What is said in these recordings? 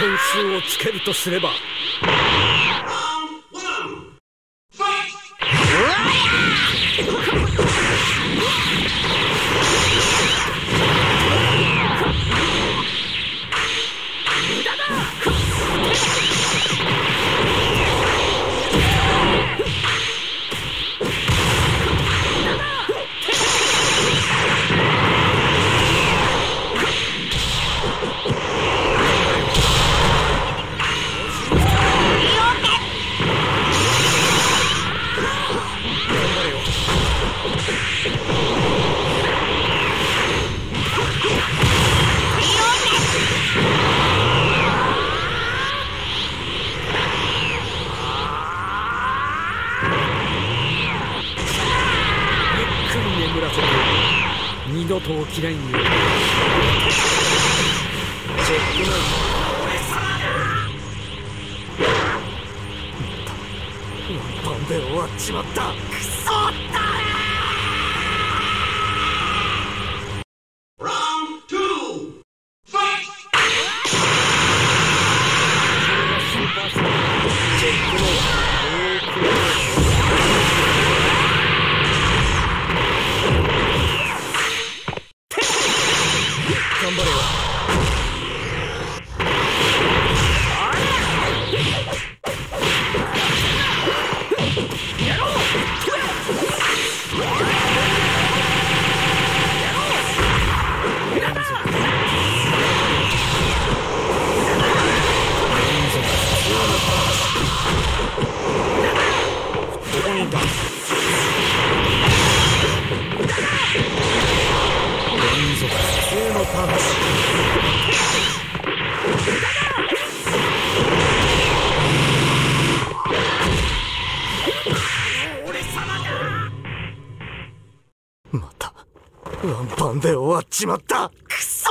点数をつけるとすれば。うわ巡らせて二度と起きないよチェックメワンパンで終わっちまったクソだチェックメンワンパンで終わっちまった。クソ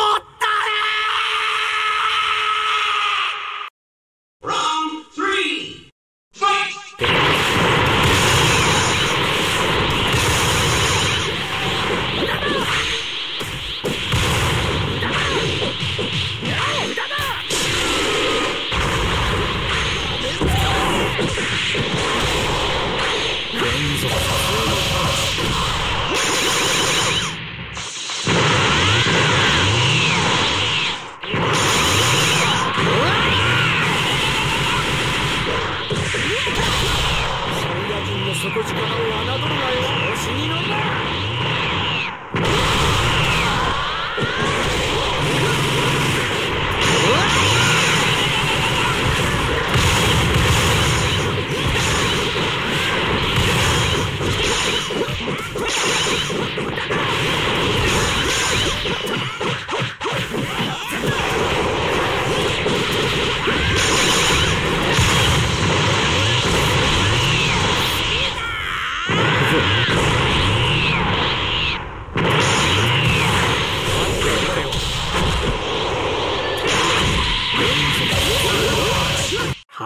は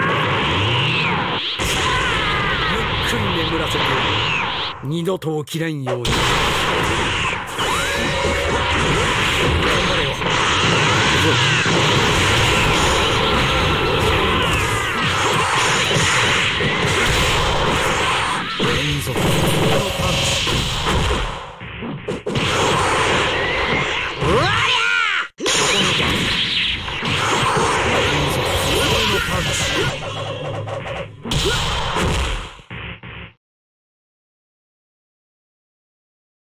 あ。ゆっくり眠らせて。二度と起きれんように。頑張れよ